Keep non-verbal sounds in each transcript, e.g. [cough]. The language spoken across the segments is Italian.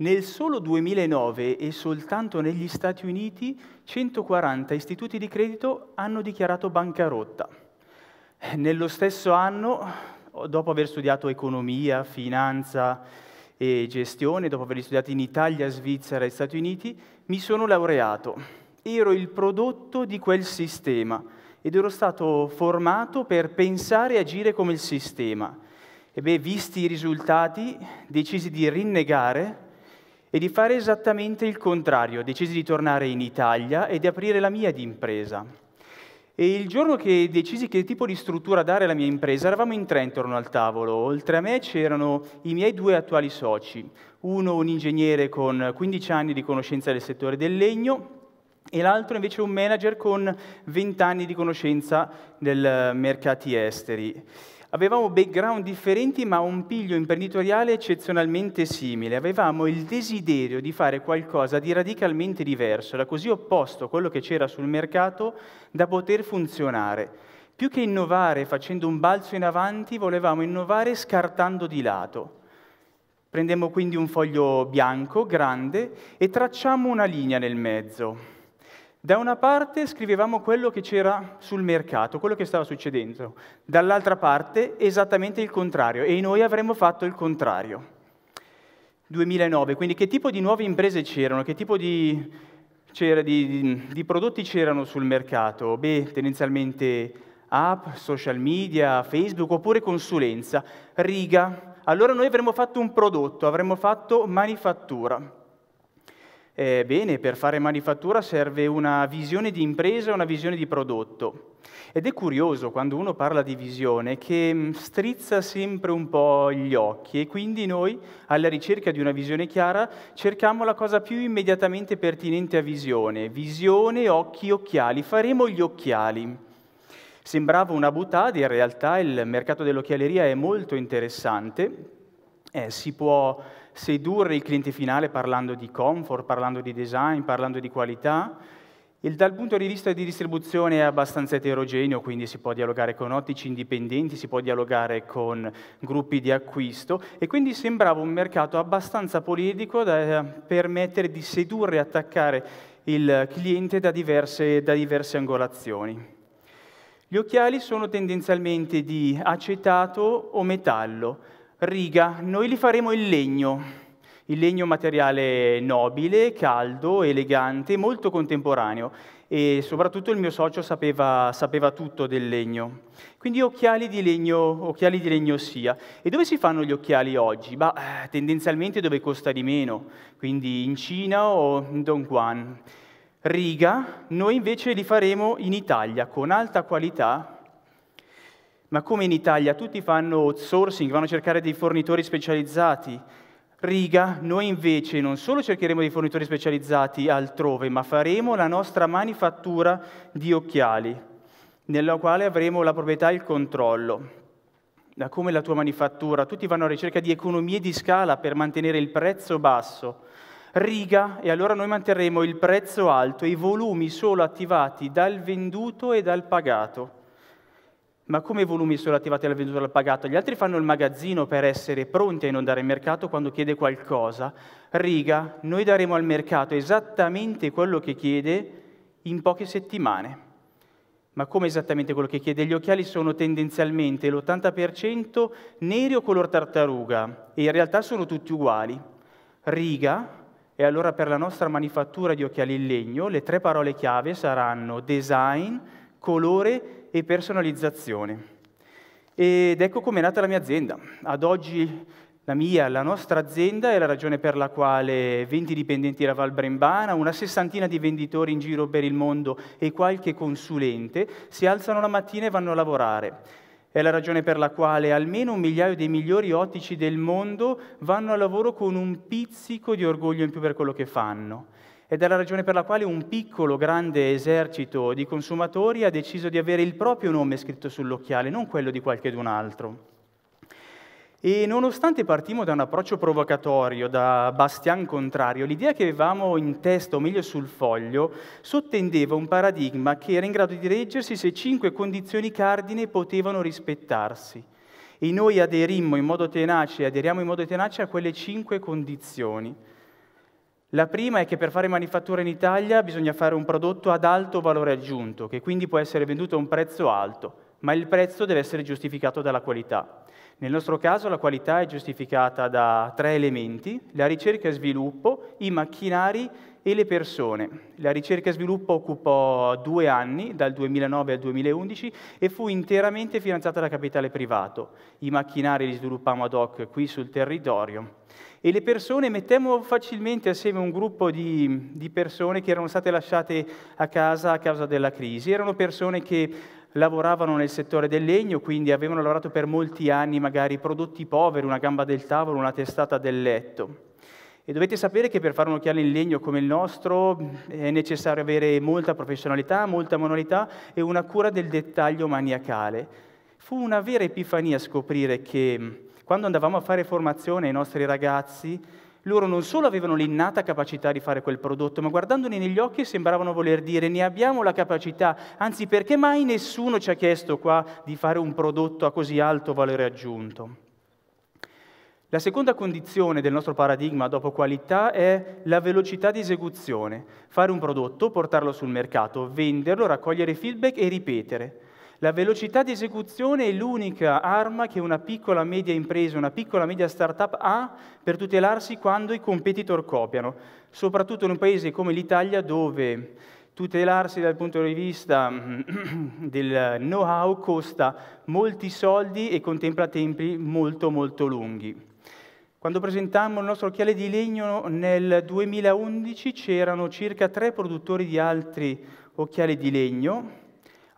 Nel solo 2009 e soltanto negli Stati Uniti 140 istituti di credito hanno dichiarato bancarotta. Nello stesso anno, dopo aver studiato economia, finanza e gestione, dopo aver studiato in Italia, Svizzera e Stati Uniti, mi sono laureato. Ero il prodotto di quel sistema ed ero stato formato per pensare e agire come il sistema. E beh, visti i risultati, decisi di rinnegare e di fare esattamente il contrario. Decisi di tornare in Italia e di aprire la mia impresa. E il giorno che decisi che tipo di struttura dare alla mia impresa, eravamo in tre intorno al tavolo. Oltre a me c'erano i miei due attuali soci, uno un ingegnere con 15 anni di conoscenza del settore del legno e l'altro invece un manager con 20 anni di conoscenza del mercati esteri. Avevamo background differenti ma un piglio imprenditoriale eccezionalmente simile. Avevamo il desiderio di fare qualcosa di radicalmente diverso, era così opposto a quello che c'era sul mercato da poter funzionare. Più che innovare facendo un balzo in avanti, volevamo innovare scartando di lato. Prendemmo quindi un foglio bianco, grande, e tracciamo una linea nel mezzo. Da una parte scrivevamo quello che c'era sul mercato, quello che stava succedendo, dall'altra parte esattamente il contrario e noi avremmo fatto il contrario. 2009, quindi che tipo di nuove imprese c'erano, che tipo di, di, di, di prodotti c'erano sul mercato? Beh, tendenzialmente app, social media, Facebook oppure consulenza, riga. Allora noi avremmo fatto un prodotto, avremmo fatto manifattura. Eh, bene, per fare manifattura serve una visione di impresa e una visione di prodotto. Ed è curioso quando uno parla di visione che mm, strizza sempre un po' gli occhi e quindi noi, alla ricerca di una visione chiara, cerchiamo la cosa più immediatamente pertinente a visione. Visione, occhi, occhiali. Faremo gli occhiali. Sembrava una buttata, in realtà il mercato dell'occhialeria è molto interessante. Eh, si può sedurre il cliente finale parlando di comfort, parlando di design, parlando di qualità. E dal punto di vista di distribuzione è abbastanza eterogeneo, quindi si può dialogare con ottici indipendenti, si può dialogare con gruppi di acquisto e quindi sembrava un mercato abbastanza politico da permettere di sedurre e attaccare il cliente da diverse, da diverse angolazioni. Gli occhiali sono tendenzialmente di acetato o metallo riga, noi li faremo in legno, il legno materiale nobile, caldo, elegante, molto contemporaneo e soprattutto il mio socio sapeva, sapeva tutto del legno. Quindi occhiali di, legno, occhiali di legno sia. E dove si fanno gli occhiali oggi? Bah, tendenzialmente dove costa di meno, quindi in Cina o in Dongguan. Riga, noi invece li faremo in Italia con alta qualità ma come in Italia tutti fanno outsourcing, vanno a cercare dei fornitori specializzati, Riga, noi invece non solo cercheremo dei fornitori specializzati altrove, ma faremo la nostra manifattura di occhiali, nella quale avremo la proprietà e il controllo. Da come la tua manifattura, tutti vanno a ricerca di economie di scala per mantenere il prezzo basso. Riga, e allora noi manterremo il prezzo alto e i volumi solo attivati dal venduto e dal pagato. Ma come i volumi sono attivati al venduto e al pagato? Gli altri fanno il magazzino per essere pronti a inondare il mercato quando chiede qualcosa. Riga, noi daremo al mercato esattamente quello che chiede in poche settimane. Ma come esattamente quello che chiede? Gli occhiali sono tendenzialmente l'80% neri o color tartaruga e in realtà sono tutti uguali. Riga, e allora per la nostra manifattura di occhiali in legno le tre parole chiave saranno design, colore e personalizzazione. Ed ecco come è nata la mia azienda. Ad oggi la mia, la nostra azienda è la ragione per la quale 20 dipendenti della Val Brembana, una sessantina di venditori in giro per il mondo e qualche consulente si alzano la mattina e vanno a lavorare. È la ragione per la quale almeno un migliaio dei migliori ottici del mondo vanno a lavoro con un pizzico di orgoglio in più per quello che fanno ed è la ragione per la quale un piccolo, grande esercito di consumatori ha deciso di avere il proprio nome scritto sull'occhiale, non quello di qualchedun altro. E nonostante partimmo da un approccio provocatorio, da bastian contrario, l'idea che avevamo in testa, o meglio sul foglio, sottendeva un paradigma che era in grado di reggersi se cinque condizioni cardine potevano rispettarsi. E noi aderimmo in modo tenace, aderiamo in modo tenace a quelle cinque condizioni. La prima è che per fare manifattura in Italia bisogna fare un prodotto ad alto valore aggiunto, che quindi può essere venduto a un prezzo alto, ma il prezzo deve essere giustificato dalla qualità. Nel nostro caso la qualità è giustificata da tre elementi, la ricerca e sviluppo, i macchinari e le persone. La ricerca e sviluppo occupò due anni, dal 2009 al 2011, e fu interamente finanziata da capitale privato. I macchinari li sviluppammo ad hoc qui sul territorio e le persone mettemmo facilmente assieme un gruppo di, di, persone che erano state lasciate a casa a causa della crisi. Erano persone che lavoravano nel settore del legno, quindi avevano lavorato per molti anni magari prodotti poveri, una gamba del tavolo, una testata del letto. E dovete sapere che per fare un occhiale in legno come il nostro è necessario avere molta professionalità, molta manualità e una cura del dettaglio maniacale. Fu una vera epifania scoprire che quando andavamo a fare formazione ai nostri ragazzi, loro non solo avevano l'innata capacità di fare quel prodotto, ma guardandoli negli occhi sembravano voler dire ne abbiamo la capacità, anzi perché mai nessuno ci ha chiesto qua di fare un prodotto a così alto valore aggiunto? La seconda condizione del nostro paradigma dopo qualità è la velocità di esecuzione. Fare un prodotto, portarlo sul mercato, venderlo, raccogliere feedback e ripetere. La velocità di esecuzione è l'unica arma che una piccola media impresa, una piccola media startup ha per tutelarsi quando i competitor copiano, soprattutto in un paese come l'Italia dove tutelarsi dal punto di vista [clears throat] del know-how costa molti soldi e contempla tempi molto molto lunghi. Quando presentammo il nostro occhiale di legno nel 2011 c'erano circa tre produttori di altri occhiali di legno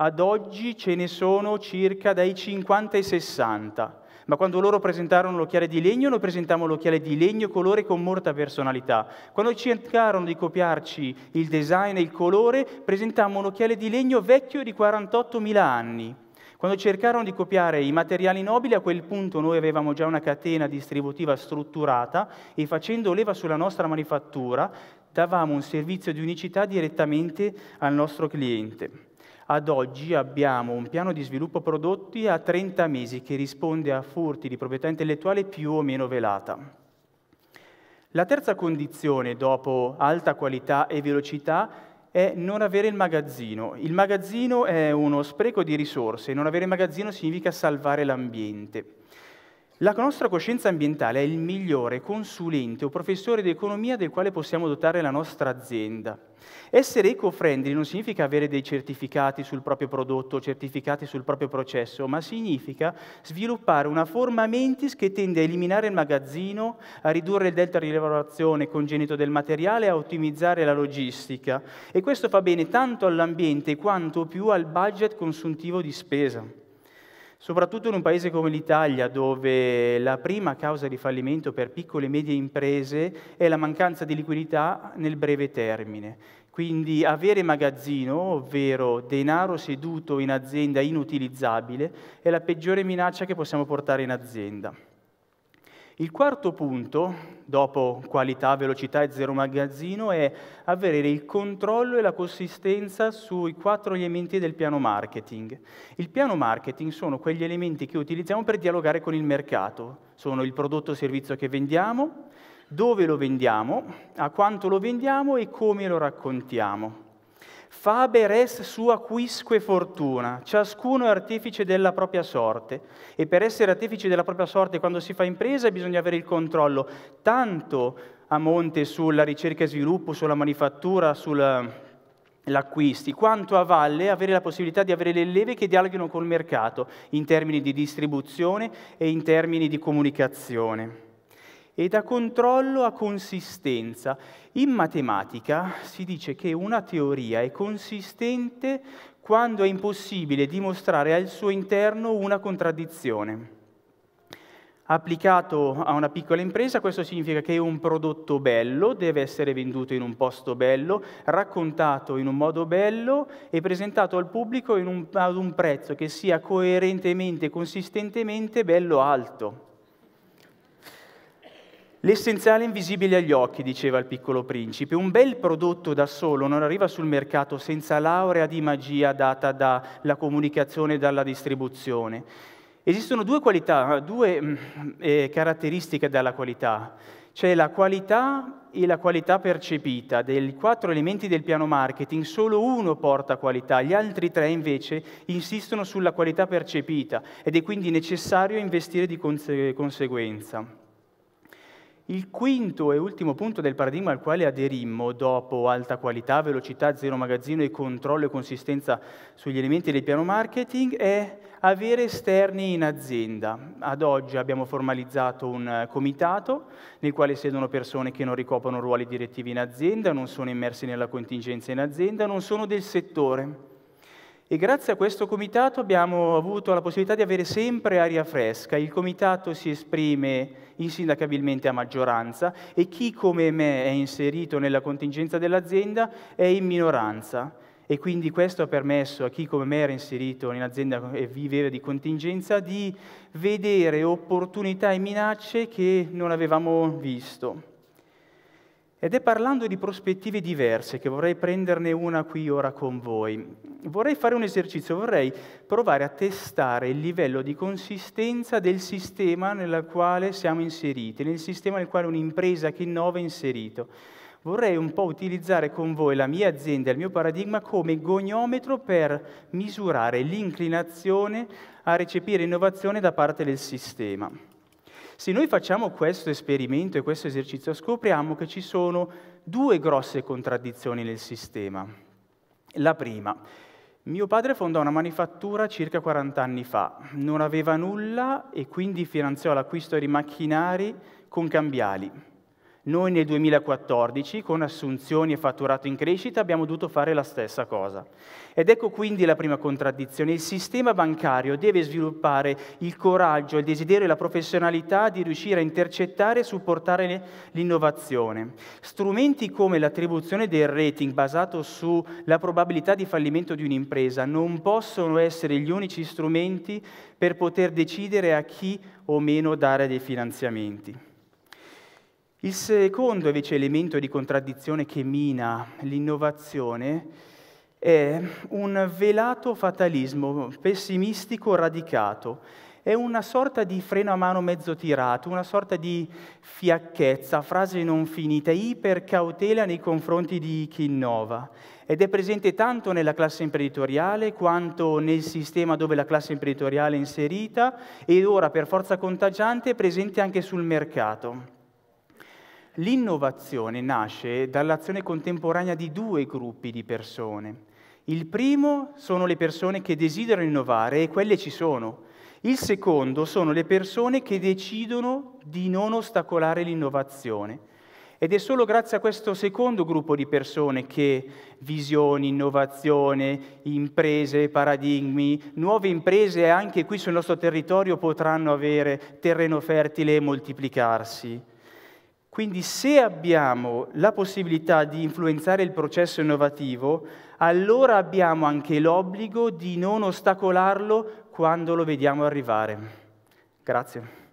ad oggi ce ne sono circa dai 50 ai 60, ma quando loro presentarono l'occhiale di legno, noi presentammo l'occhiale di legno colore con molta personalità. Quando cercarono di copiarci il design e il colore, presentammo un occhiale di legno vecchio di 48.000 anni. Quando cercarono di copiare i materiali nobili, a quel punto noi avevamo già una catena distributiva strutturata e facendo leva sulla nostra manifattura davamo un servizio di unicità direttamente al nostro cliente. Ad oggi abbiamo un piano di sviluppo prodotti a 30 mesi che risponde a furti di proprietà intellettuale più o meno velata. La terza condizione dopo alta qualità e velocità è non avere il magazzino. Il magazzino è uno spreco di risorse, non avere il magazzino significa salvare l'ambiente. La nostra coscienza ambientale è il migliore consulente o professore di economia del quale possiamo dotare la nostra azienda. Essere eco-friendly non significa avere dei certificati sul proprio prodotto certificati sul proprio processo, ma significa sviluppare una forma mentis che tende a eliminare il magazzino, a ridurre il delta di lavorazione congenito del materiale a ottimizzare la logistica. E questo fa bene tanto all'ambiente quanto più al budget consuntivo di spesa soprattutto in un paese come l'Italia, dove la prima causa di fallimento per piccole e medie imprese è la mancanza di liquidità nel breve termine. Quindi avere magazzino, ovvero denaro seduto in azienda inutilizzabile, è la peggiore minaccia che possiamo portare in azienda. Il quarto punto, dopo qualità, velocità e zero magazzino, è avere il controllo e la consistenza sui quattro elementi del piano marketing. Il piano marketing sono quegli elementi che utilizziamo per dialogare con il mercato. Sono il prodotto o servizio che vendiamo, dove lo vendiamo, a quanto lo vendiamo e come lo raccontiamo. Faber es sua quisque fortuna, ciascuno è artefice della propria sorte. E per essere artefice della propria sorte quando si fa impresa bisogna avere il controllo tanto a monte sulla ricerca e sviluppo, sulla manifattura, sull'acquisti, quanto a valle avere la possibilità di avere le leve che dialoghino col mercato in termini di distribuzione e in termini di comunicazione e da controllo a consistenza. In matematica si dice che una teoria è consistente quando è impossibile dimostrare al suo interno una contraddizione. Applicato a una piccola impresa, questo significa che un prodotto bello deve essere venduto in un posto bello, raccontato in un modo bello e presentato al pubblico un, ad un prezzo che sia coerentemente e consistentemente bello alto. L'essenziale invisibile agli occhi, diceva il piccolo principe. Un bel prodotto da solo non arriva sul mercato senza laurea di magia data dalla comunicazione e dalla distribuzione. Esistono due qualità, due mm, eh, caratteristiche della qualità. C'è la qualità e la qualità percepita. Dei quattro elementi del piano marketing, solo uno porta qualità, gli altri tre invece insistono sulla qualità percepita ed è quindi necessario investire di conseguenza. Il quinto e ultimo punto del paradigma al quale aderimmo, dopo alta qualità, velocità, zero magazzino e controllo e consistenza sugli elementi del piano marketing, è avere esterni in azienda. Ad oggi abbiamo formalizzato un comitato nel quale siedono persone che non ricoprono ruoli direttivi in azienda, non sono immersi nella contingenza in azienda, non sono del settore. E grazie a questo comitato abbiamo avuto la possibilità di avere sempre aria fresca. Il comitato si esprime insindacabilmente a maggioranza e chi come me è inserito nella contingenza dell'azienda è in minoranza e quindi questo ha permesso a chi come me era inserito in azienda e viveva di contingenza di vedere opportunità e minacce che non avevamo visto. Ed è parlando di prospettive diverse che vorrei prenderne una qui ora con voi. Vorrei fare un esercizio, vorrei provare a testare il livello di consistenza del sistema nel quale siamo inseriti, nel sistema nel quale un'impresa che innova è inserito vorrei un po' utilizzare con voi la mia azienda, il mio paradigma come goniometro per misurare l'inclinazione a recepire innovazione da parte del sistema. Se noi facciamo questo esperimento e questo esercizio, scopriamo che ci sono due grosse contraddizioni nel sistema. La prima, mio padre fondò una manifattura circa 40 anni fa, non aveva nulla e quindi finanziò l'acquisto di macchinari con cambiali. Noi nel 2014, con assunzioni e fatturato in crescita, abbiamo dovuto fare la stessa cosa. Ed ecco quindi la prima contraddizione. Il sistema bancario deve sviluppare il coraggio, il desiderio e la professionalità di riuscire a intercettare e supportare l'innovazione. Strumenti come l'attribuzione del rating basato sulla probabilità di fallimento di un'impresa non possono essere gli unici strumenti per poter decidere a chi o meno dare dei finanziamenti. Il secondo invece elemento di contraddizione che mina l'innovazione è un velato fatalismo pessimistico radicato. È una sorta di freno a mano mezzo tirato, una sorta di fiacchezza, frase non finita, ipercautela nei confronti di chi innova. Ed è presente tanto nella classe imprenditoriale quanto nel sistema dove la classe imprenditoriale è inserita ed ora per forza contagiante è presente anche sul mercato. L'innovazione nasce dall'azione contemporanea di due gruppi di persone. Il primo sono le persone che desiderano innovare e quelle ci sono. Il secondo sono le persone che decidono di non ostacolare l'innovazione. Ed è solo grazie a questo secondo gruppo di persone che visioni, innovazione, imprese, paradigmi, nuove imprese anche qui sul nostro territorio potranno avere terreno fertile e moltiplicarsi. Quindi se abbiamo la possibilità di influenzare il processo innovativo, allora abbiamo anche l'obbligo di non ostacolarlo quando lo vediamo arrivare. Grazie.